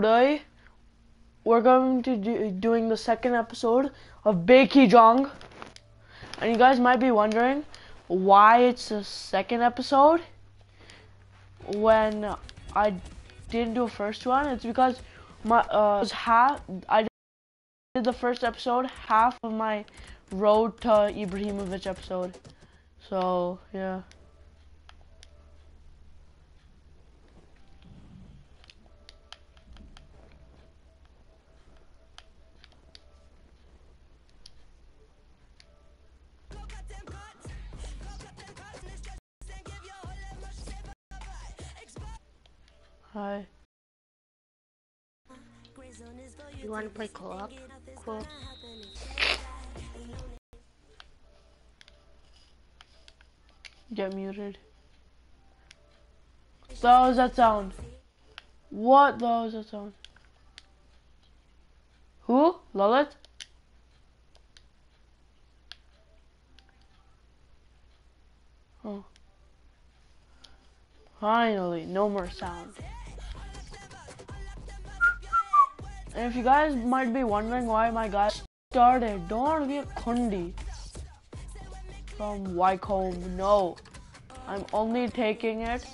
Today, we're going to do doing the second episode of Bae Ki Jong. And you guys might be wondering why it's the second episode when I didn't do a first one. It's because my uh I did the first episode, half of my road to Ibrahimovic episode. So yeah. Hi. You want to play co-op? Cool. Get muted. Hell is that sound? What the hell is that sound? Who? Lalit? Oh. Finally, no more sound. And if you guys might be wondering why my guy started, don't be a kundi from Wycombe. No, I'm only taking it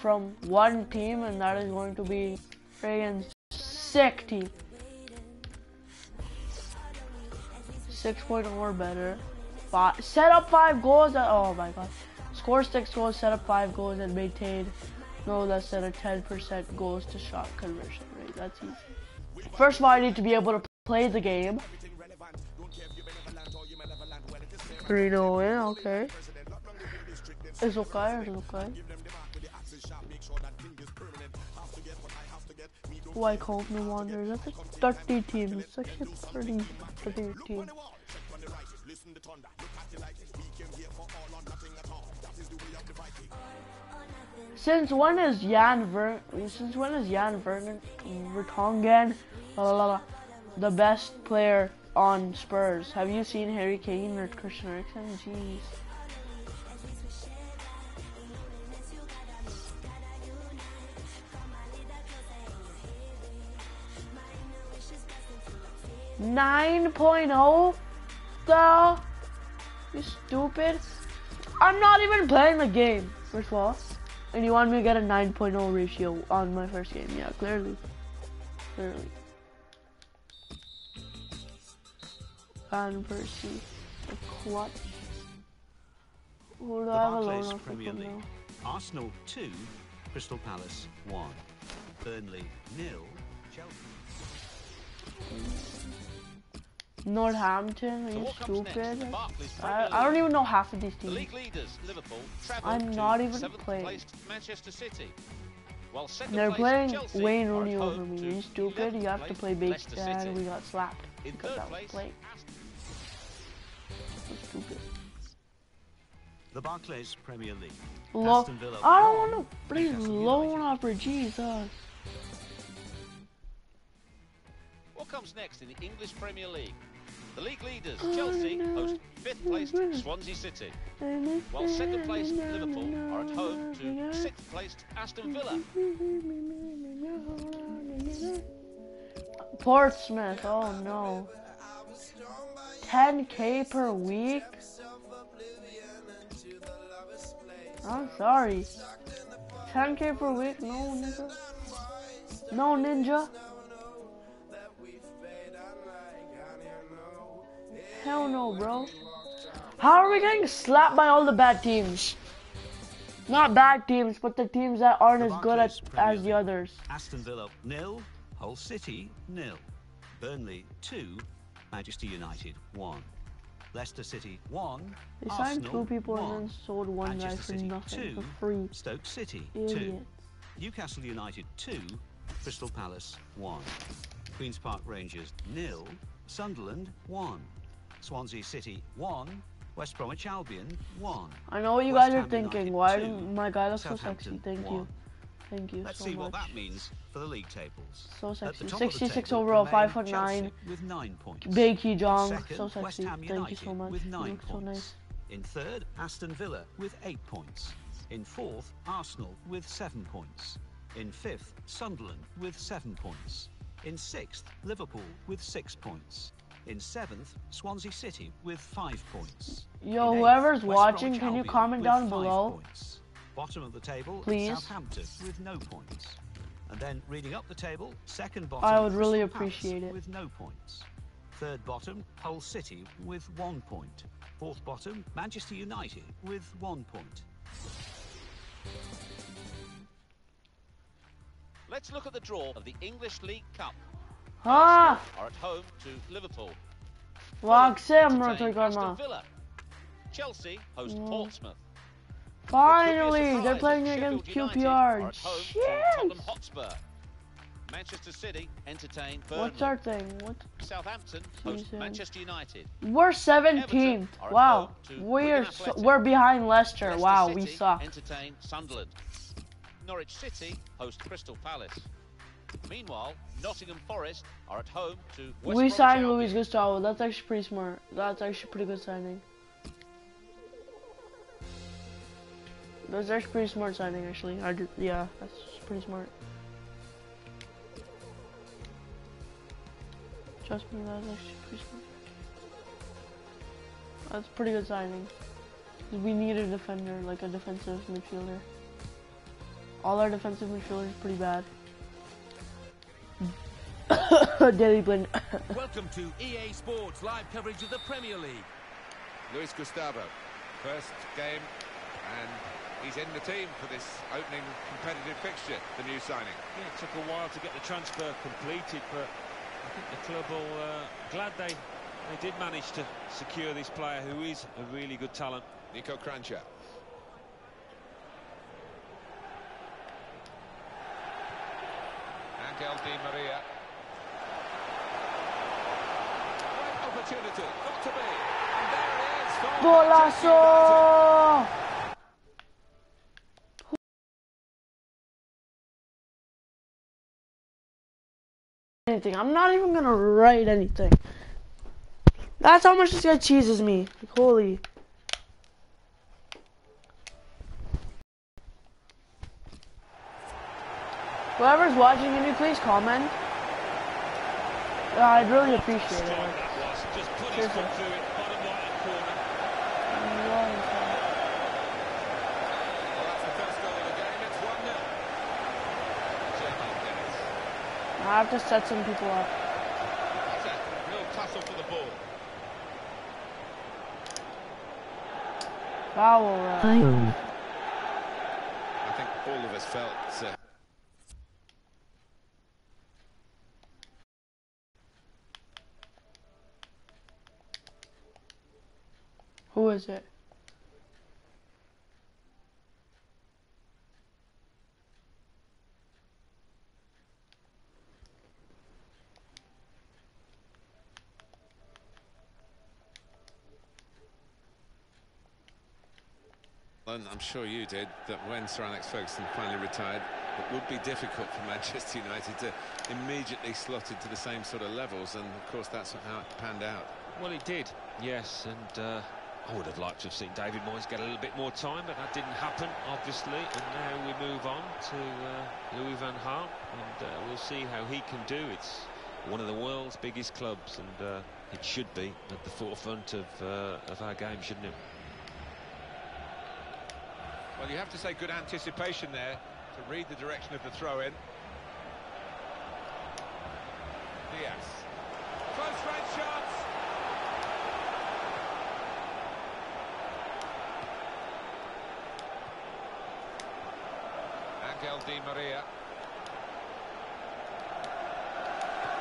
from one team, and that is going to be friggin' sick team. Six point or better. Five, set up five goals. At, oh my god. Score six goals, set up five goals, and maintain no less than a 10% goals to shot conversion rate. That's easy. First of all, I need to be able to play the game. 3 0 win, okay. It's okay, it's okay. Why call me Wanderers? That's a 30 team. It's actually a 30, 30 team. Since when is Jan Ver since when is Jan Vernon Vertonghen the best player on Spurs? Have you seen Harry Kane or Christian Eriksen? Jeez. Nine oh? The you stupid. I'm not even playing the game, first of all. And you want me to get a 9.0 ratio on my first game? Yeah, clearly. Clearly. Van Persie. The clutch. Who do I have off Premier League. Arsenal 2, Crystal Palace 1. Burnley nil, Chelsea. Northampton, are you stupid? I, I don't even know half of these teams. The league leaders, Liverpool, I'm not even playing. Manchester City. While They're playing Chelsea Wayne Rooney over me. Are you stupid? You have to play big Leicester and we got slapped In because third I was place, playing. So stupid. The Barclays Premier League. Low. Aston Villa I don't one, want to play loan United offer. Jesus. Comes next in the English Premier League? The league leaders, oh, Chelsea, host fifth placed oh, Swansea City. Oh, while second placed Liverpool are at home to sixth placed Aston Villa. Portsmouth. Oh no. 10k per week. I'm sorry. 10k per week? No, nigga. No, ninja. Hell no, bro. How are we getting slapped by all the bad teams? Not bad teams, but the teams that aren't as good as, as the others. Aston Villa nil, Hull City nil, Burnley 2, Manchester United 1. Leicester City 1, They signed Arsenal two people 1. and then sold one guy Manchester for City nothing, 2, for free. Stoke City Idiots. 2, Newcastle United 2, Crystal Palace 1, Queen's Park Rangers nil, Sunderland 1, Swansea City 1, West Bromwich Albion 1. I know what you West guys are Ham thinking. United Why two, my guy looks so sexy? Thank you. Thank you Let's so see much. what that means for the league tables. So sexy. top of the 66 table overall, remain 5 foot Chelsea 9. with 9 points. Bae Ki Jong, so West sexy. Thank you so much. with You 9 look so points. nice. In third, Aston Villa with 8 points. In fourth, Arsenal with 7 points. In fifth, Sunderland with seven points. In sixth, Liverpool with six points. In seventh, Swansea City with five points. Yo, eighth, whoever's West watching, Bromwich can you comment down below? Points. Bottom of the table, Please. Southampton with no points. And then reading up the table, second bottom, I would really appreciate it. with no points. Third bottom, Hull City with one point. Fourth bottom, Manchester United with one point. Let's look at the draw of the English League Cup. Ah! Are at home to Liverpool. Amına Entertain. Aston Villa. Chelsea host Mm. Portsmouth. Finally, Could be a they're playing against Sheffield United are QPR. Shit! Hotspur. Manchester City entertain Burnley. What's our thing? What? Southampton host. Manchester United. We're 17th. Everton Wow. We're so, we're behind Leicester. Leicester Wow, City we suck. Entertain Sunderland. Norwich City host Crystal Palace. Meanwhile, Nottingham Forest are at home to West We signed. Luis Gustavo. That's actually pretty smart. That's actually pretty good signing. That's actually pretty smart signing, actually. I did, yeah, that's pretty smart. Trust me, that's actually pretty smart. That's pretty good signing. We need a defender, like a defensive midfielder. All our defensive midfielders are pretty bad. Daily Blind. Welcome to EA Sports live coverage of the Premier League. Luis Gustavo, first game, and he's in the team for this opening competitive fixture, the new signing. Yeah, it took a while to get the transfer completed, but I think the club will uh, glad they they did manage to secure this player who is a really good talent. Niko Kranjčar. Angel Di Maria. Opportunity, got to be. And there it is. Golazo! Anything. I'm not even gonna write anything. That's how much this guy cheeses me. Like, holy. Whoever's watching, can you please comment? Uh, I'd really appreciate it. Strike Like, that was. Just put his Seriously. foot through it, bottom right-hand corner. really, Well, that's the first goal of the game. It's 1-0. Jamie Dennis. I have to set some people up. That's a real tussle for the ball. Foul. I think all of us felt uh, who is it? And I'm sure you did, that when Sir Alex Ferguson finally retired, it would be difficult for Manchester United to immediately slot into the same sort of levels, and of course that's how it panned out. Well, it did, yes, and uh, I would have liked to have seen David Moyes get a little bit more time, but that didn't happen, obviously. And now we move on to uh, Louis van Gaal, and uh, we'll see how he can do. It's one of the world's biggest clubs, and uh, it should be at the forefront of, uh, of our game, shouldn't it? Well, you have to say good anticipation there to read the direction of the throw-in. Diaz. Close range shots. Angel Di Maria.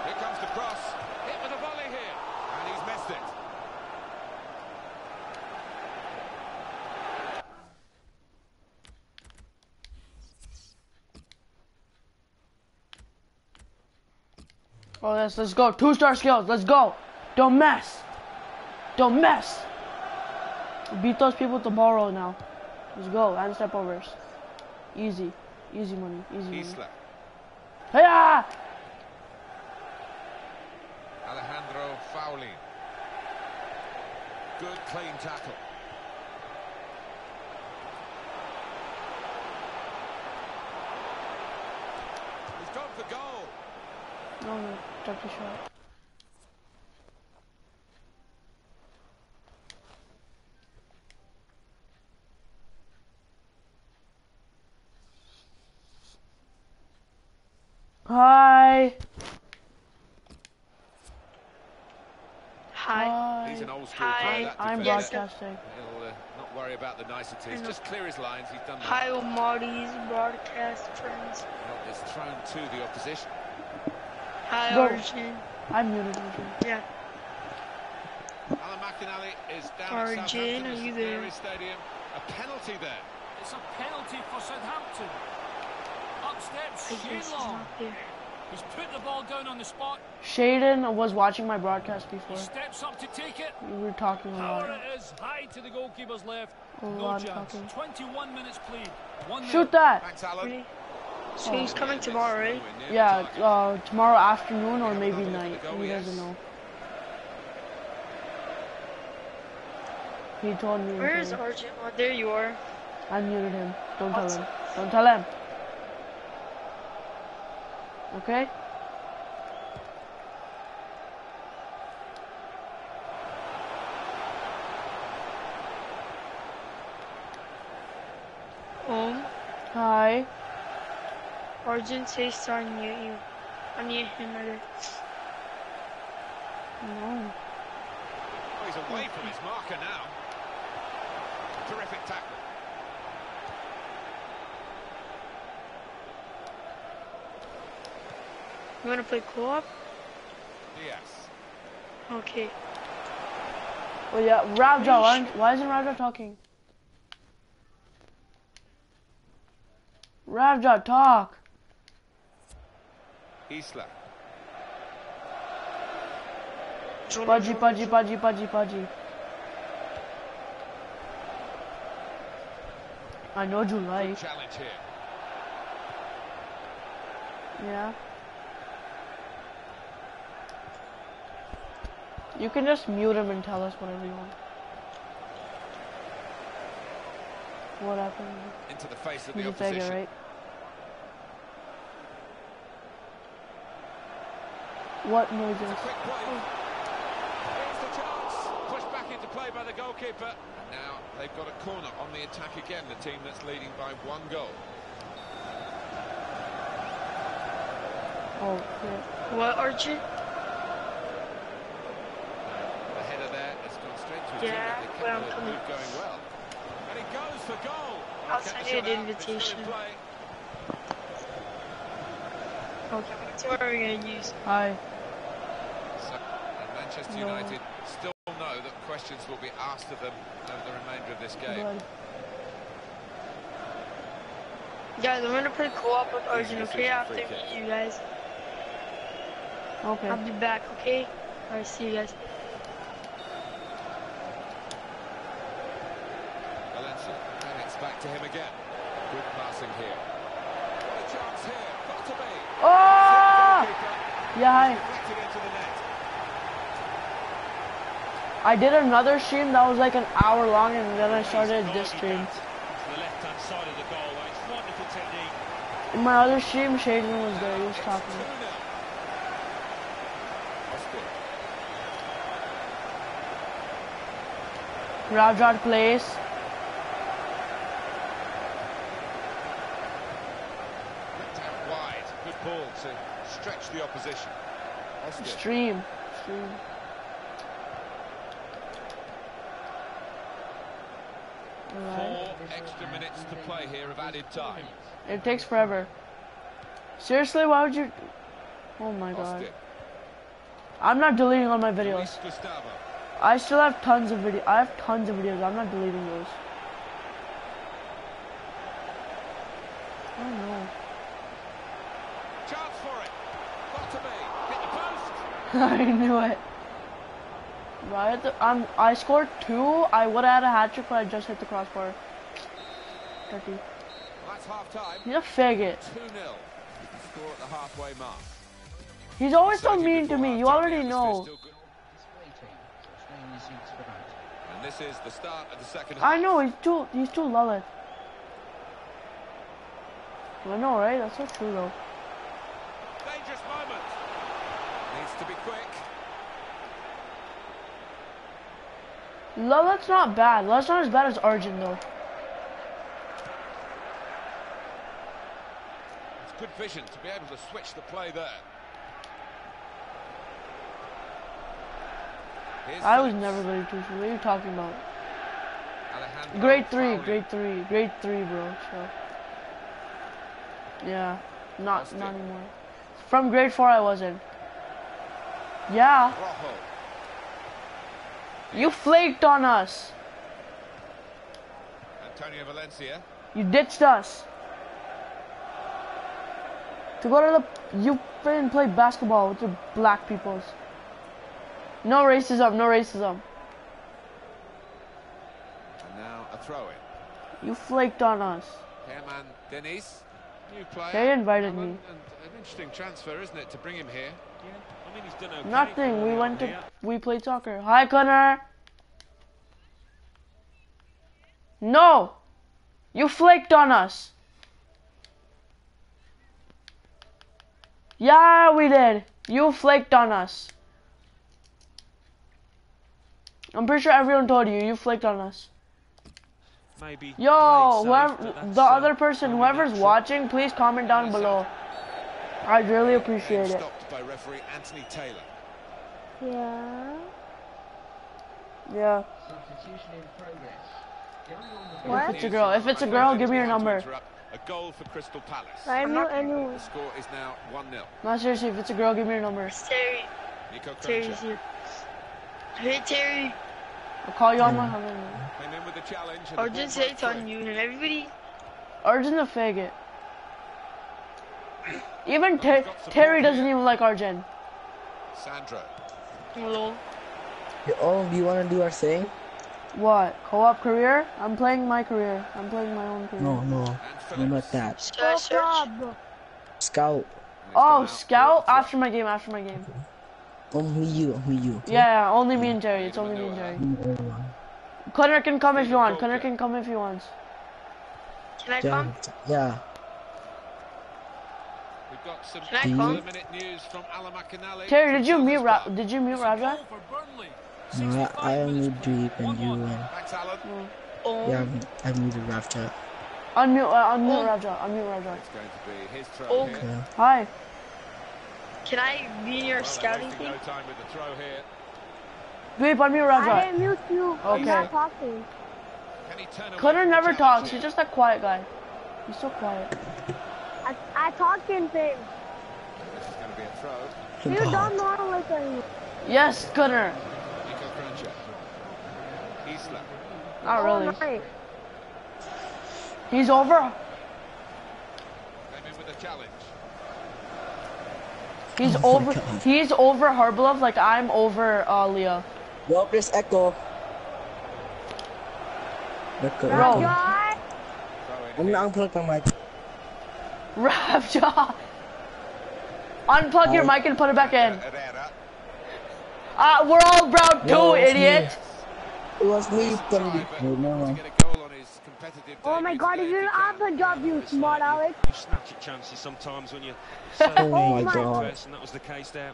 Here comes the cross. Hit with a volley here. And he's missed it. Oh, yes, let's go. Two star skills. Let's go. Don't mess. Don't mess. Beat those people tomorrow now. Let's go. And step overs. Easy. Easy money, easy Isla. money. Heya! Alejandro Faurlín. Good clean tackle. He's gone for goal. No, no, took the shot. Hi. Hi. He's an old school Hi. player, I'm broadcasting. He'll uh, not worry about the niceties, just clear his lines. He's done that. Hi, Omari's broadcast friends. Well, It's thrown to the opposition. Hi, Go. Arjun. I'm muted. Arjun. Yeah. Alan McInally is down Arjun, at Southampton are you there? Stadium. A penalty there. It's a penalty for Southampton. Up steps I guess Shane he's Long. not. He's put the ball down on the spot. Shaden was watching my broadcast He before. steps up to take it. We were talking a Power lot. it is high to the goalkeeper's left. A No lot of chance. talking. 21 minutes played. One Shoot that! Thanks, Alan. Really? So he's coming tomorrow, right? Yeah, uh, tomorrow afternoon or maybe another look at night. the goal, He doesn't know. He told me. Where is okay. Arjun? Oh, there you are. I muted him. Don't tell him. Don't tell him. Okay? Home. Hi. Arjun says to unmute you. Unmute him rather. No. Oh, he's away from his marker now. Terrific tackle. You wanna play co-op? Yes. Okay. Oh yeah, Ravja, why, why isn't Ravja talking? Ravja, talk. Isla. Pudgy, pudgy, pudgy, pudgy, pudgy. I know you like. Challenge here. Yeah. You can just mute him and tell us whatever you want. What happened? Into the face of the He's a faggot, opposition. right? What noises? Quick play. Here's the chance. Pushed back into play by the goalkeeper. And now they've got a corner on the attack again, the team that's leading by one goal. Oh, yeah. What, Arjun? The header there has gone straight to his Yeah, teammate. They kept well, the come move on. going well. And he goes for goal. I'll send you shot the out. It's still in invitation. play. Okay, that's what we're gonna use. Hi. So, and Manchester No. United still know that questions will be asked of them over the remainder of this game. Blood. Guys, I'm gonna play co-op with Arjun, Easy okay? After free you guys. Okay. I'll be back, okay? Alright, see you guys. Valencia, and it's back to him again. Good passing here. What a chance here. Got to be. Oh! Yeah, hi. deflected into the net. I did another stream that was like an hour long and then I started this stream. To the left-hand side of the goal. It's wonderful technique. In my other stream, Shaden was there, he was talking. 2-0. Austin. Ravjot plays. Flicked out wide. Good ball to stretch the opposition. Stream. Stream. Four extra minutes to play here of added time. It takes forever. Seriously, why would you? Oh my god. I'm not deleting all my videos. I still have tons of video. I have tons of videos. I'm not deleting those. Oh no. Chance for it. Got to be. Hit the post. I knew it. Right. The, um, I scored two. I would have had a hat trick, but I just hit the crossbar. Dirty. Well, that's half time. He's a faggot. 2-0. Score at the halfway mark. He's always so mean to me. You already know. atmosphere's still good. And this is the start of the second half. I know. He's too. He's too lullet. I know, right? That's so true, though. To be quick. No, that's not bad. That's not as bad as Arjun though. It's good vision to be able to switch the play there. Here's I was never going to. What are you talking about? Alejandro Grade three, grade three, grade three, bro. So, yeah, not Austin. not anymore. From grade four, I wasn't. Yeah, you flaked on us. Antonio Valencia. You ditched us. To go to the, you friggin' play basketball with your black peoples. No racism, no racism. And now a throw in. You flaked on us. Herman Deniz. New player. They invited Alan, me. An interesting transfer, isn't it, to bring him here? Yeah, I mean, he's done okay. Nothing. We went to, we played soccer. Hi, Connor. No, you flaked on us. Yeah, we did. You flaked on us. I'm pretty sure everyone told you. You flaked on us. Maybe. Yo, whoever, the other person, whoever's watching, please comment down below. I'd really appreciate Being it. stopped by referee Anthony Taylor. Yeah. Yeah. What? If it's a girl, if it's a girl, give me your number. A goal for Crystal Palace. I know anyone. The score is now 1-0. No, seriously, if it's a girl, give me your number. Terry. Nico Terry's here. Hey Terry, I'll call you on my mm. number. came in with the challenge. and the Arjun ball say it's on you and everybody. Arjun's a faggot. Even Ter- Terry doesn't even like Arjun. Sandro. Hello. Oh, do you want to do our thing? What? Co-op career? I'm playing my career. I'm playing my own career. No, no, And no, not that. Should I search? Club. Scout. Oh, scout? After my game, after my game. Only you, only you. Yeah, yeah, only me and Terry. It's only me and Terry. You. Connor can come if you want. Connor can come if he wants. Can I come? yeah. We've got some Can I couple minute news from Alan Terry, did you mute Ra- Did you mute Raja? Goal for Burnley. No, I, I only Deep and you and Thanks, Alan. Oh, yeah, I muted Raptor. Unmute, uh, unmute Oh. Raja. Unmute Raja. It's going to be his throw Oh. here. Hi. can I be in your Well, scouting wasting team? no time with the throw here. Dweep, unmute I didn't mute you. I'm Okay. not talking. Can he turn away Connor never talks. He's just that quiet guy. He's so quiet. I, I talk in. This is going to be a throw. You don't know like a Yes, Connor. Niko Kranjčar. Isla. Not really. night. He's over. Came in with a challenge. He's Oh over. God. He's over Harblov like I'm over uh, Leah. Yo, Chris Echo. Echo, Bro. Echo. Guy. Throw in I'm here. gonna unplug my mic. Rapjaw. Unplug your mic and put it back in. Herrera. Ah, we're all brown too, No, it's me. idiot. It was me, Try, Kennedy. but No, no, to no. get a goal on his competitive Oh my god, today you if didn't he have can. a job, you smart like you- Alex. You snatch at chances sometimes when you're so Oh my God. into that was the case there.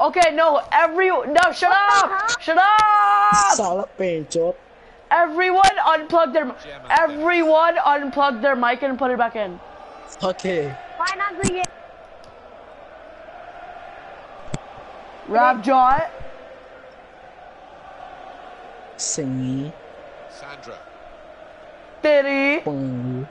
Okay, no, every no, shut up, shut up. Solid pain, chop. Everyone unplug their, everyone unplug their mic and put it back in. Okay. Why not bring it? Rapjaw. Singy. Sandra. Diddy. Pong.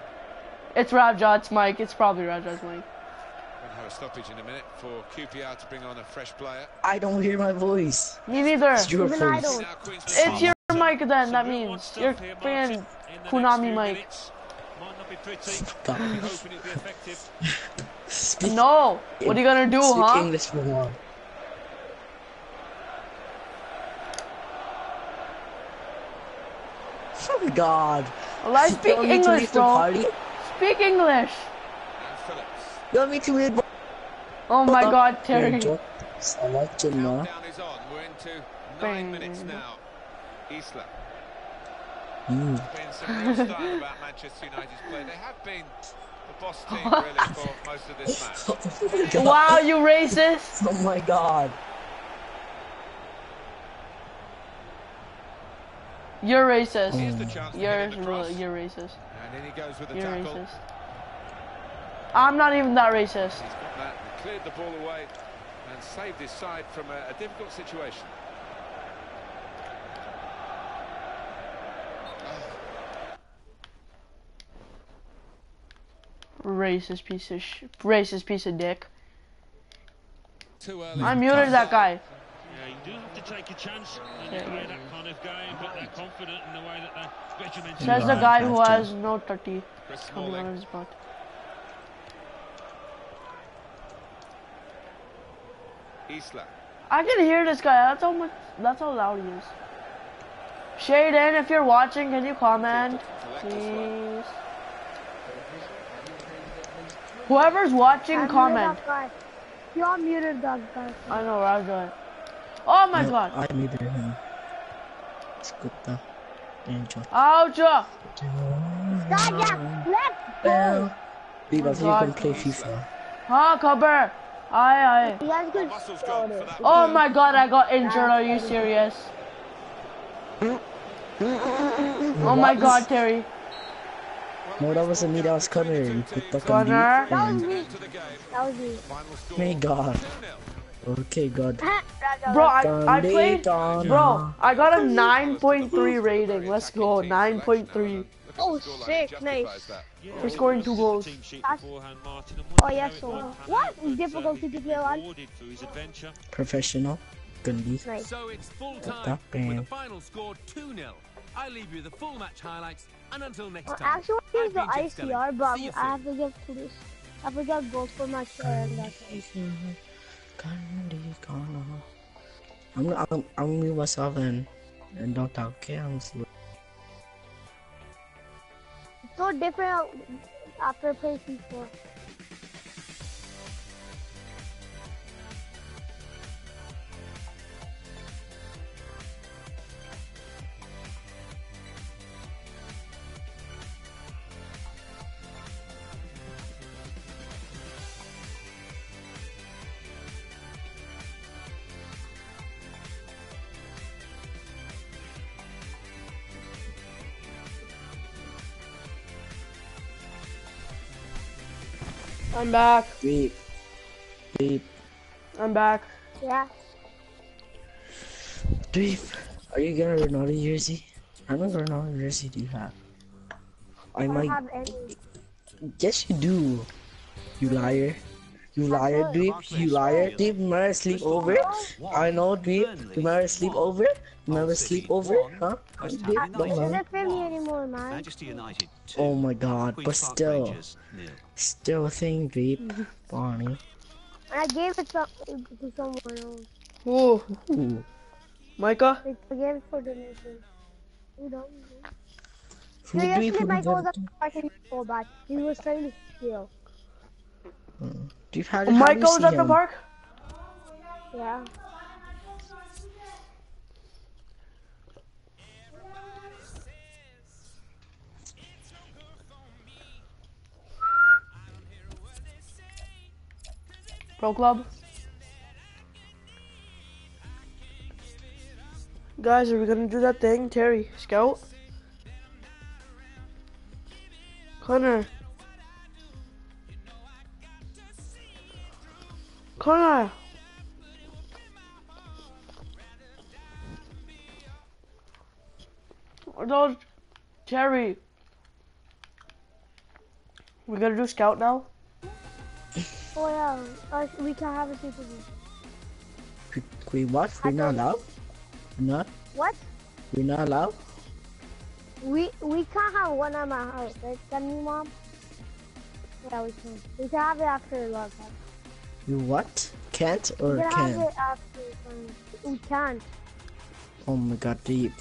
It's Rapjaw. It's Mike. It's probably Rapjaw's mic. Going to have a stoppage in a minute for QPR to bring on a fresh player. I don't hear my voice. Me neither. It's your Even voice. don't. Now Queens It's your mic then. That means stuff you're here, fan Martin, in the Konami mic. minutes. Might not be pretty. God. We're hoping it'll be effective. Speak, No. What are you gonna do, speak huh? English for one. Oh God. Well, I speak want me to English, leave bro. party? Speak English. And Phillips. You want me to leave? Oh my God, Terry. Salah Jannah. Countdown is on. We're into Bang. Nine minutes now. Isla. Mm. Been some real style about Manchester United's play. They have been the boss team really for most of this match. Oh. Wow, you racist! Oh my god. You're racist. Here's the You're hit you're racist. And in he goes with the You're tackle. racist. I'm not even that racist. He's got that, and cleared the ball away and saved his side from a, a difficult situation. Racist piece of sh racist piece of dick. Too early. I muted that guy. Yeah, you do have to take a chance when Yeah, you play yeah. that kind of game, but they're confident in the way that they're regimented. Says the guy who has no 30 Chris coming Smalling. on his butt. Isla. I can hear this guy. That's how much. That's how loud he is. Shaden, if you're watching, can you comment, Collect as well. please? Whoever's watching, I comment. muted that guy. You're muted that guy. I know what I was doing. Oh my No, god! I muted him. Scooter. Angel. Ouch! God, yeah, let's go. Well, Dude, I think you can play FIFA. Huh, cover! Aye, aye. You guys could Muscle's show gone for this. that. Oh my god, I got injured. Are you serious? Oh my god, Terry. No, that wasn't me, that was Connor. You put the Connor? That was me. To the game. That was me. Final score. My god. Okay, God. Bro, I, I played. Bro, I got a 9.3 rating. Let's go. 9.3 Oh, The sick, nice. that. for scoring two goals. That's- beforehand, Martin, and Oh, wonder yes, how it so might what difficulty to play on? rewarded for his adventure. Professional. Good league. Nice. So it's full time with the final score 2-0. I leave you the full match highlights and until next Well, time. actually, I've he's the been Jeff ICR, but See you I have to give police. I forgot goals for my chair and that's it. Candy Connor. I'm gonna, I'm, I'm gonna mute myself and, and don't talk, okay? I'm slow. So different after playing FIFA. I'm back. Beep. Beep. I'm back. Yeah. Beep. Are you gonna Ronaldo jersey? How many Ronaldo jersey do you have? I I might. have any. Yes, you do. You liar. You liar, Dweep. You liar. Dweep, remember sleepover? I know, Dweep. Remember sleepover? Remember sleepover? Huh? West Dweep, Ham don't United know. Doesn't fit me anymore, man. Manchester United 2. Oh my god, but Park still. Rangers. Still a thing, Dweep. Bonnie. And I gave it to, to someone else. Ooh, Ooh. Micah. Like, I gave it for donation. You don't know. Who So Dweep? yesterday Who my goal was Dweep? fucking so. He was trying to steal. Dweep, how did how do you Micah was see at the park. Yeah. Pro Club. Guys, are we gonna do that thing? Terry, scout. Connor. Connor. Or those Terry. We gotta do scout now? Oh yeah. Uh, we can have a super bowl. Wait, what? We're not allowed? Not? What? We're not allowed? We we can't have one at my house, right? Can we, mom? Yeah, we can. We can have it after love. You what? Can't We or can have can? it after. Um, we can. Oh my god, deep.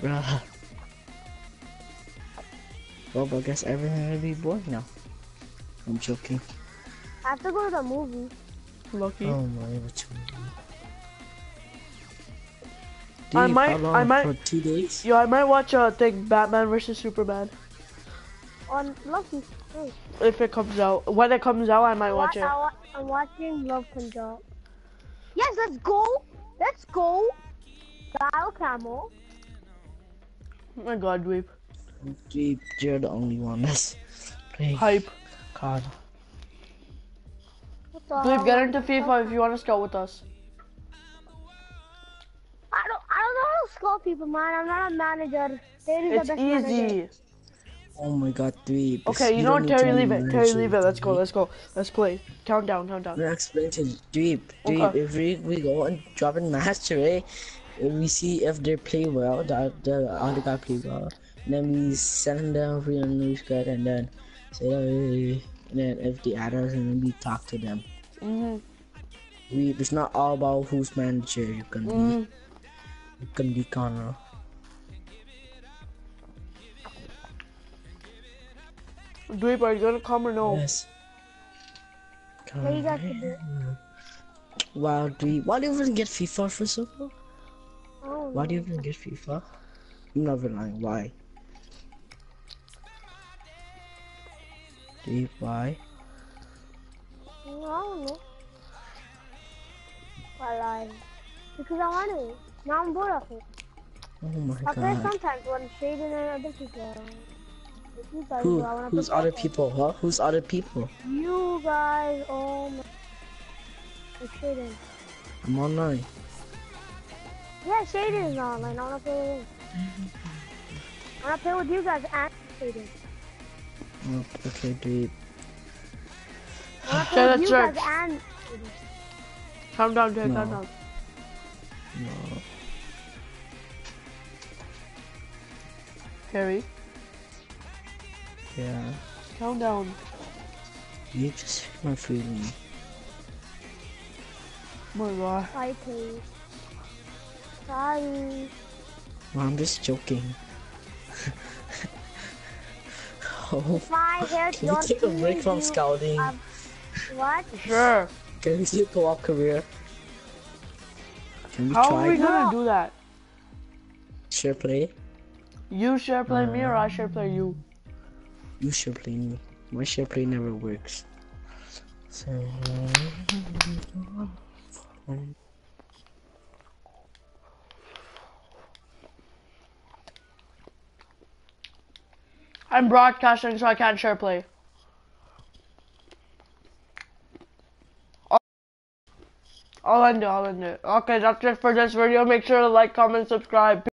Bruh. Well, I guess everything will be boring now. I'm joking. I have to go to the movie. Lucky. Oh my, what you I might- how long? I might- For two days? Yo, I might watch uh, a thing Batman versus Superman. On Lucky. If it comes out, when it comes out, I might watch it. I, I'm watching Love Punjab. Yes, let's go. Let's go. Dial Camel. Oh my God, Dweep. Dweep, you're the only one that's playing Hype. card. What the Dweep, get into FIFA if you want to scout with us. I don't. I don't know how to scout people, man. I'm not a manager. Terry's It's the best manager. easy. Oh my god, Dweep. Okay, you know don't what, need Terry, leave it. Terry, manage leave it. Let's go, let's go. Let's play. Countdown, countdown. I'm explain to Dweep. Dweep, Okay. if we, we go and drop in match, right? If we see if they play well, the, the other guy play well. And then we send them down for a new squad and then say, hey, and then if they add us, and then we talk to them. hmm We, it's not all about who's manager you can be. hmm You can be Connor. Dweep, are you gonna come or no? Yes. Yeah, you guys can do. Wow, Dweep. Why do you even get FIFA for so long? Why do you even get FIFA? I'm not even lying. Why? Dweep, why? no, I. I lied. Because I want to. Now I'm bored of it. Oh my I play god. sometimes when Shade and other people are on. If you guys Who? I Who's play other people? Huh? Who's other people? You guys, oh my. Like Shaden. I'm online. Yeah, Shaden is online. I wanna play with him. I wanna play with you guys and Shaden. Oh, okay, Dweep. I wanna Okay, play with let's you search. guys and Shaden. Countdown, Terry, No. countdown. No. Terry, Yeah. countdown. You just hit my feeling. Oh my God. Hi, please. Sorry. No, I'm just joking. my hair can we take a break from scouting? um, What? Sure. Can we do co-op career? Can we How try? are we gonna do that? Share play? You share play me or I share play you? You share play me. My share play never works. So. I'm broadcasting so I can't share play. I'll end it, I'll end it. Okay, that's it for this video. Make sure to like, comment, subscribe.